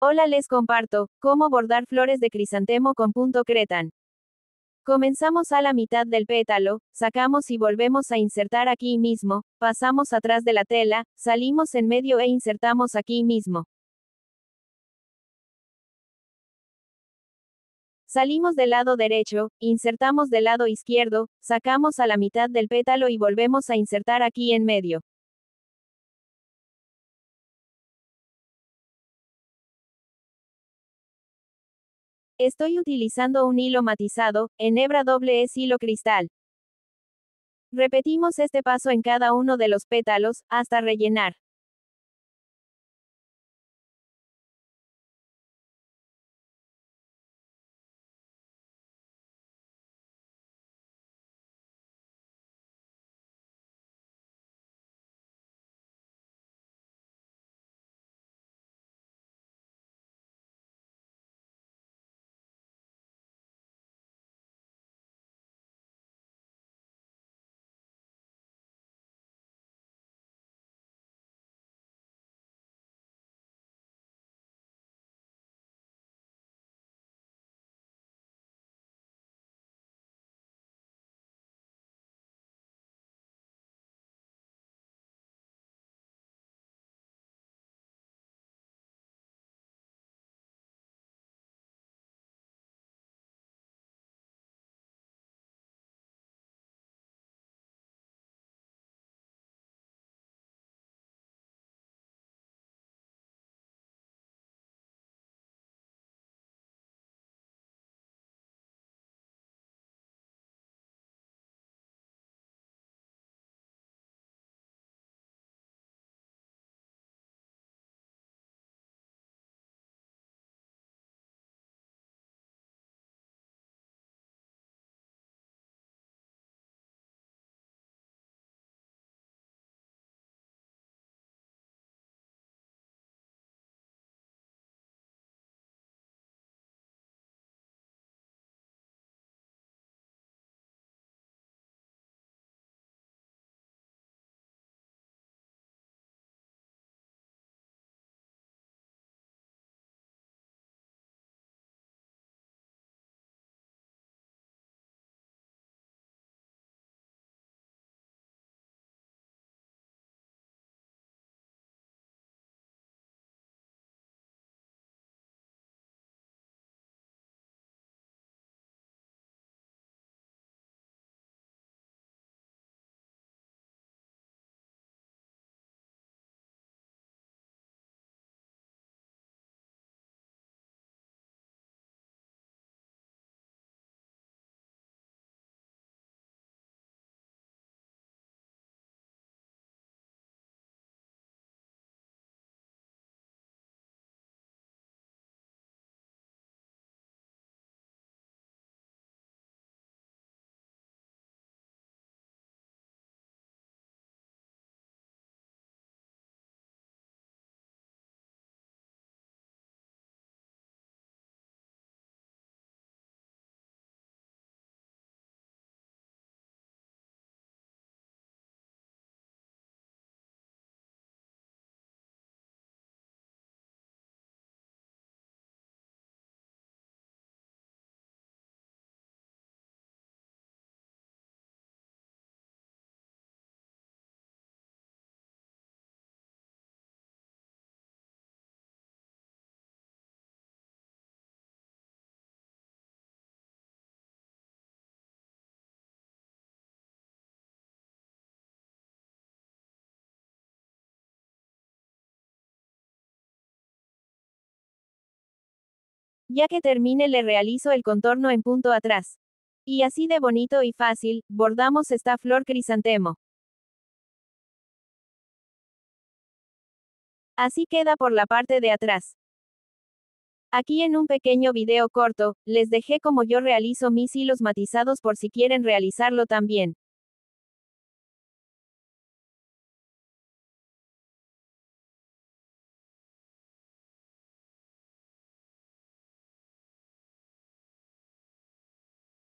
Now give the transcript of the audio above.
Hola les comparto, cómo bordar flores de crisantemo con punto cretan. Comenzamos a la mitad del pétalo, sacamos y volvemos a insertar aquí mismo, pasamos atrás de la tela, salimos en medio e insertamos aquí mismo. Salimos del lado derecho, insertamos del lado izquierdo, sacamos a la mitad del pétalo y volvemos a insertar aquí en medio. Estoy utilizando un hilo matizado, en hebra doble es hilo cristal. Repetimos este paso en cada uno de los pétalos, hasta rellenar. Ya que termine le realizo el contorno en punto atrás. Y así de bonito y fácil, bordamos esta flor crisantemo. Así queda por la parte de atrás. Aquí en un pequeño video corto, les dejé como yo realizo mis hilos matizados por si quieren realizarlo también.